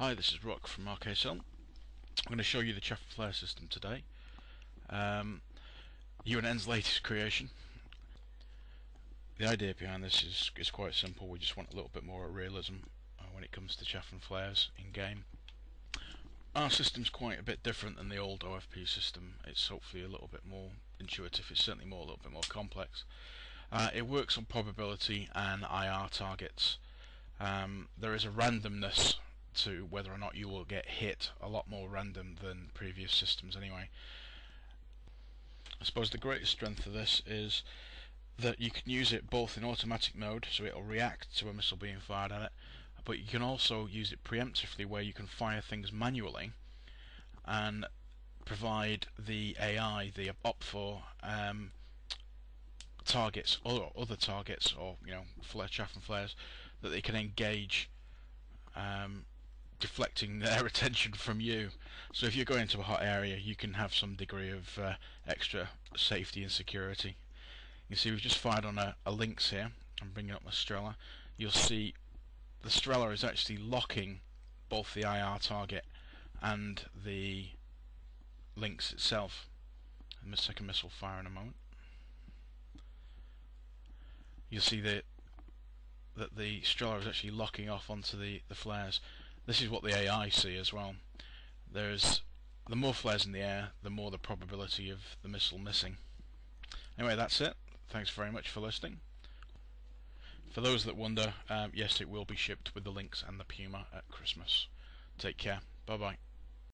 Hi, this is Rock from RKSL. I'm going to show you the Chaff Flare system today. Um, UNN's latest creation. The idea behind this is, is quite simple. We just want a little bit more realism uh, when it comes to chaff and flares in game. Our system's quite a bit different than the old OFP system. It's hopefully a little bit more intuitive. It's certainly more a little bit more complex. Uh, it works on probability and IR targets. Um, there is a randomness to whether or not you will get hit a lot more random than previous systems anyway. I suppose the greatest strength of this is that you can use it both in automatic mode, so it'll react to a missile being fired at it, but you can also use it preemptively where you can fire things manually and provide the AI, the OPFOR, um, targets, or other targets, or you know, flare chaff and flares that they can engage um, deflecting their attention from you. So if you're going into a hot area, you can have some degree of uh, extra safety and security. You see we've just fired on a, a lynx here. I'm bringing up my Strela. You'll see the Strela is actually locking both the IR target and the lynx itself. And the second missile fire in a moment. You'll see that that the Strela is actually locking off onto the, the flares. This is what the AI see as well. There's the more flares in the air, the more the probability of the missile missing. Anyway, that's it. Thanks very much for listening. For those that wonder, um, yes, it will be shipped with the Lynx and the Puma at Christmas. Take care. Bye bye.